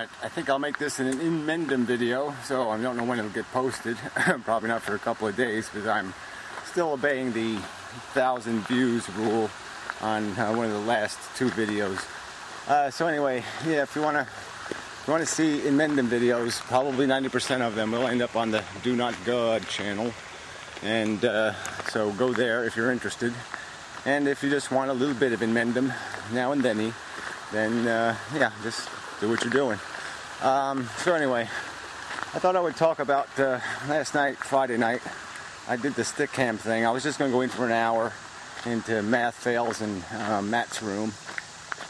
I think I'll make this an Inmendham video, so I don't know when it'll get posted. Probably not for a couple of days, because I'm still obeying the thousand views rule on uh, one of the last two videos. Uh, so anyway, yeah, if you want to you want to see Inmendham videos, probably 90% of them will end up on the Do Not God channel. And uh, so go there if you're interested. And if you just want a little bit of Inmendham now and then, then uh, yeah, just do what you're doing. Um, so anyway, I thought I would talk about uh, last night, Friday night. I did the Stickam thing. I was just going to go in for an hour into math fails in uh, Matt's room,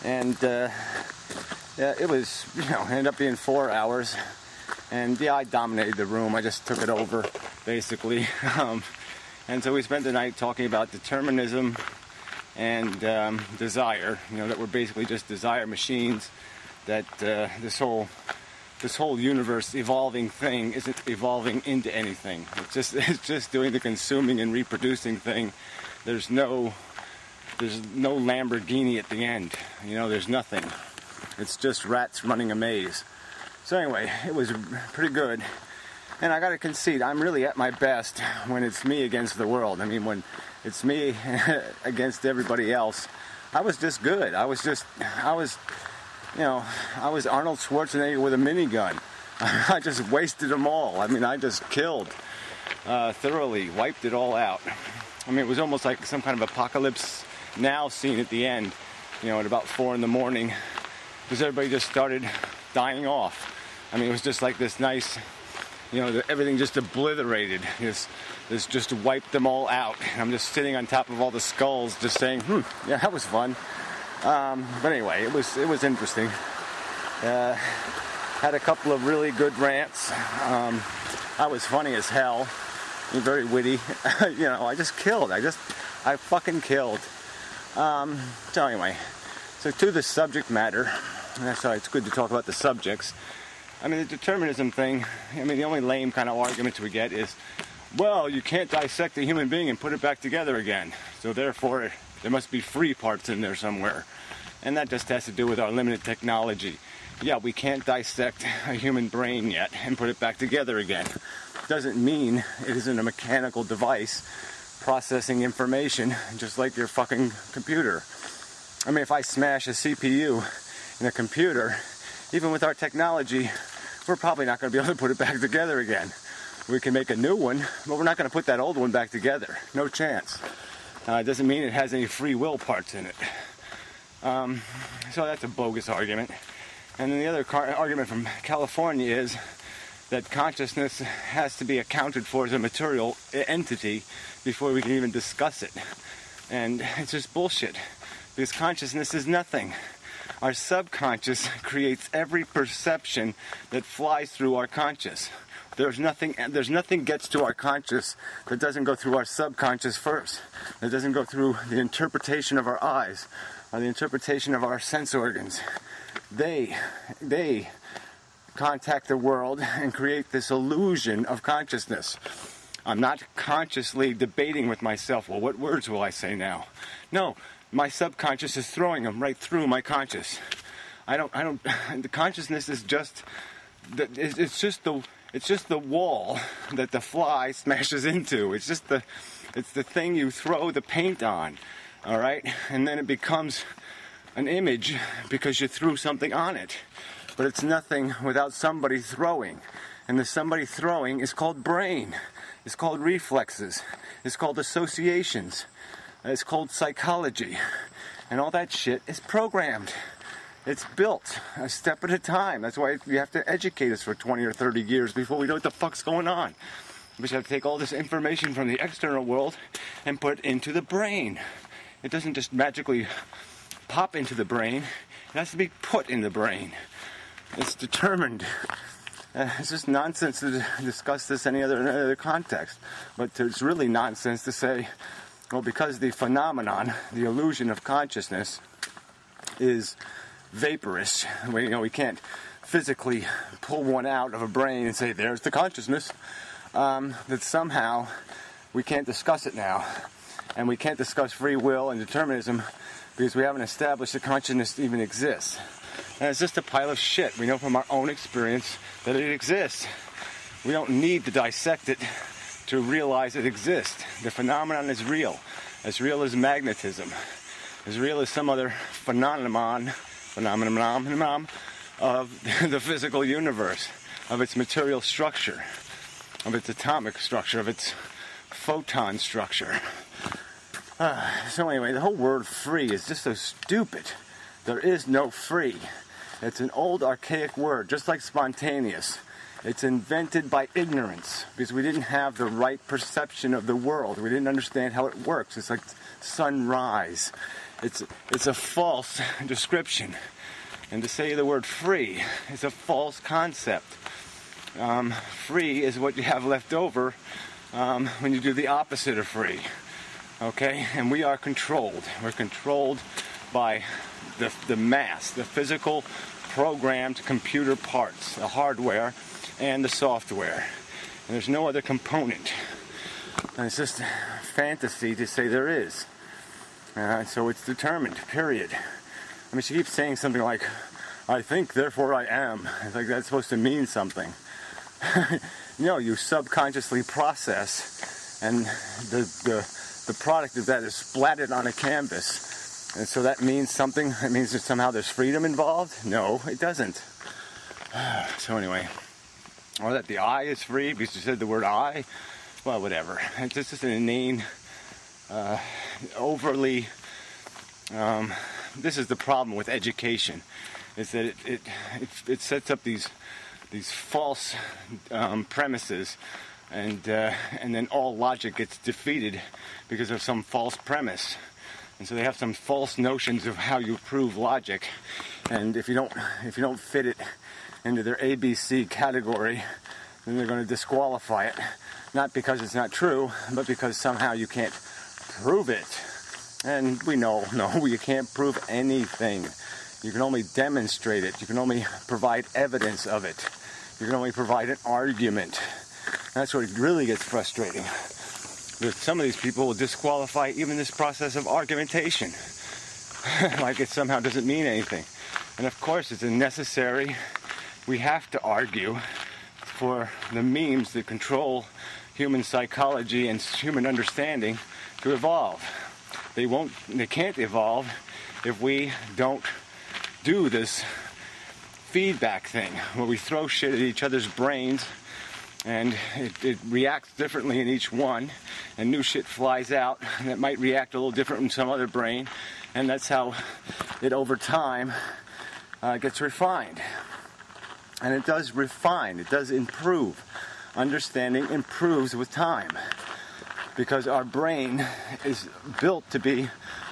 and uh, yeah, it was you know ended up being four hours. And yeah, I dominated the room. I just took it over, basically. Um, and so we spent the night talking about determinism and um, desire. You know that we're basically just desire machines that uh, this whole this whole universe evolving thing isn't evolving into anything. It's just it's just doing the consuming and reproducing thing. There's no there's no Lamborghini at the end. You know, there's nothing. It's just rats running a maze. So anyway, it was pretty good. And I got to concede, I'm really at my best when it's me against the world. I mean, when it's me against everybody else. I was just good. I was just I was you know, I was Arnold Schwarzenegger with a minigun. I just wasted them all. I mean, I just killed uh, thoroughly, wiped it all out. I mean, it was almost like some kind of apocalypse now scene at the end, you know, at about four in the morning, because everybody just started dying off. I mean, it was just like this nice, you know, everything just obliterated. This, this just wiped them all out. And I'm just sitting on top of all the skulls, just saying, hmm, yeah, that was fun. Um, but anyway, it was it was interesting. Uh, had a couple of really good rants. Um, I was funny as hell, very witty. you know, I just killed. I just I fucking killed. Um, so anyway, so to the subject matter. That's why it's good to talk about the subjects. I mean, the determinism thing. I mean, the only lame kind of arguments we get is, well, you can't dissect a human being and put it back together again. So therefore, there must be free parts in there somewhere. And that just has to do with our limited technology. Yeah, we can't dissect a human brain yet and put it back together again. Doesn't mean it isn't a mechanical device processing information just like your fucking computer. I mean, if I smash a CPU in a computer, even with our technology, we're probably not going to be able to put it back together again. We can make a new one, but we're not going to put that old one back together. No chance. Uh, it doesn't mean it has any free will parts in it. Um, so that's a bogus argument. And then the other car- argument from California is that consciousness has to be accounted for as a material entity before we can even discuss it. And it's just bullshit because consciousness is nothing. Our subconscious creates every perception that flies through our conscious. There's nothing, there's nothing gets to our conscious that doesn't go through our subconscious first. That doesn't go through the interpretation of our eyes or the interpretation of our sense organs. They, they contact the world and create this illusion of consciousness. I'm not consciously debating with myself, well, what words will I say now? No, my subconscious is throwing them right through my conscious. I don't, I don't, the consciousness is just, it's just the, it's just the wall that the fly smashes into. It's just the it's the thing you throw the paint on. All right? And then it becomes an image because you threw something on it. But it's nothing without somebody throwing. And the somebody throwing is called brain. It's called reflexes. It's called associations. It's called psychology. And all that shit is programmed. It's built a step at a time. That's why you have to educate us for 20 or 30 years before we know what the fuck's going on. We have to take all this information from the external world and put into the brain. It doesn't just magically pop into the brain, it has to be put in the brain. It's determined. Uh, it's just nonsense to discuss this any other, any other context. But it's really nonsense to say, well, because the phenomenon, the illusion of consciousness, is vaporous. We, you know, we can't physically pull one out of a brain and say, there's the consciousness. Um, that somehow we can't discuss it now. And we can't discuss free will and determinism because we haven't established that consciousness even exists. And it's just a pile of shit. We know from our own experience that it exists. We don't need to dissect it to realize it exists. The phenomenon is real. As real as magnetism. As real as some other phenomenon, phenomenon of the physical universe, of its material structure, of its atomic structure, of its photon structure. Uh, so anyway, the whole word free is just so stupid. There is no free. It's an old archaic word, just like spontaneous. It's invented by ignorance because we didn't have the right perception of the world. We didn't understand how it works. It's like sunrise. It's it's a false description. And to say the word free is a false concept. Um, free is what you have left over um, when you do the opposite of free. Okay? And we are controlled. We're controlled by the, the mass, the physical programmed computer parts, the hardware and the software. And there's no other component. And it's just fantasy to say there is. Uh, so it's determined, period. I mean, she keeps saying something like, I think, therefore I am. It's like that's supposed to mean something. no, you subconsciously process, and the, the, the product of that is splatted on a canvas. And so that means something. It means that somehow there's freedom involved? No, it doesn't. so, anyway or that the I is free because you said the word I. Well, whatever. It's just an inane, uh, overly. Um, this is the problem with education, is that it it, it, it sets up these these false um, premises, and uh, and then all logic gets defeated because of some false premise. And so they have some false notions of how you prove logic, and if you don't if you don't fit it into their ABC category, then they're going to disqualify it. Not because it's not true, but because somehow you can't prove it. And we know, no, you can't prove anything. You can only demonstrate it. You can only provide evidence of it. You can only provide an argument. That's what really gets frustrating. That some of these people will disqualify even this process of argumentation. like it somehow doesn't mean anything. And of course, it's a necessary we have to argue for the memes that control human psychology and human understanding to evolve. They won't they can't evolve if we don't do this feedback thing where we throw shit at each other's brains and it, it, reacts differently in each one and new shit flies out and it might react a little different in some other brain and that's how it over time uh, gets refined and it does refine, it does improve. Understanding improves with time because our brain is built to be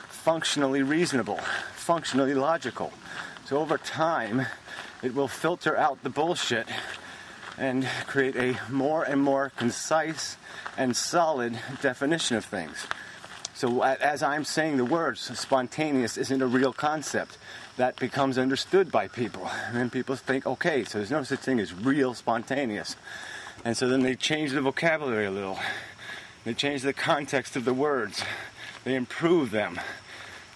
functionally reasonable, functionally logical. So over time, it will filter out the bullshit and create a more and more concise and solid definition of things. So, as I'm saying the words, spontaneous isn't a real concept that becomes understood by people. And then people think, okay, so there's no such thing as real spontaneous. And so then they change the vocabulary a little. They change the context of the words. They improve them.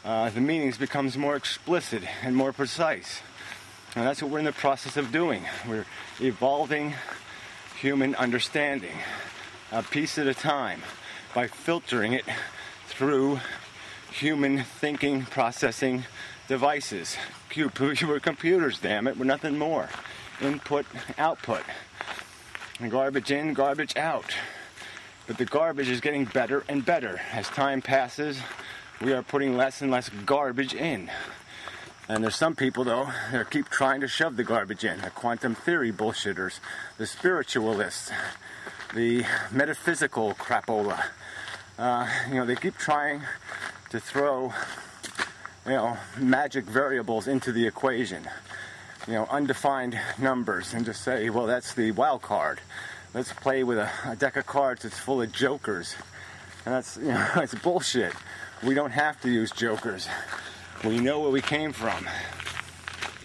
Uh, the meanings becomes more explicit and more precise. And that's what we're in the process of doing. We're evolving human understanding, a piece at a time, by filtering it through human thinking, processing, devices. We're computers, damn it. We're nothing more. Input, output. Garbage in, garbage out. But the garbage is getting better and better. As time passes, we are putting less and less garbage in. And there's some people, though, that keep trying to shove the garbage in. The quantum theory bullshitters, the spiritualists, the metaphysical crapola. Uh, you know, they keep trying to throw you know, magic variables into the equation. You know, undefined numbers and just say, well, that's the wild card. Let's play with a, a deck of cards that's full of jokers. And that's, you know, it's bullshit. We don't have to use jokers. We know where we came from.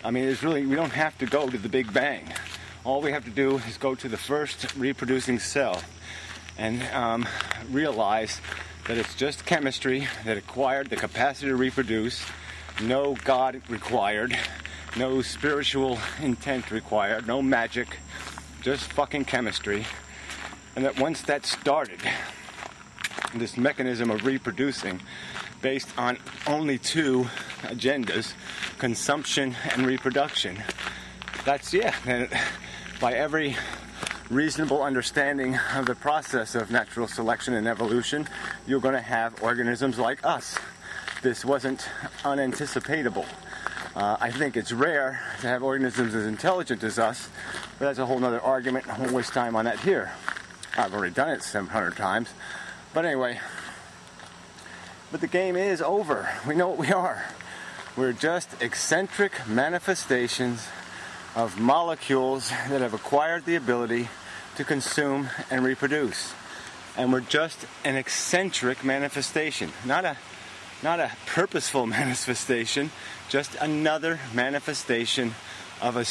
I mean, it's really, we don't have to go to the Big Bang. All we have to do is go to the first reproducing cell and um, realize that it's just chemistry that acquired the capacity to reproduce, no God required, no spiritual intent required, no magic, just fucking chemistry. And that once that started, this mechanism of reproducing based on only two agendas consumption and reproduction. That's, yeah, by every reasonable understanding of the process of natural selection and evolution, you're going to have organisms like us. This wasn't unanticipatable. Uh, I think it's rare to have organisms as intelligent as us, but that's a whole other argument. I won't waste time on that here. I've already done it 700 times. But anyway, but the game is over. We know what we are. We're just eccentric manifestations of molecules that have acquired the ability to consume and reproduce. And we're just an eccentric manifestation, not a not a purposeful manifestation, just another manifestation of a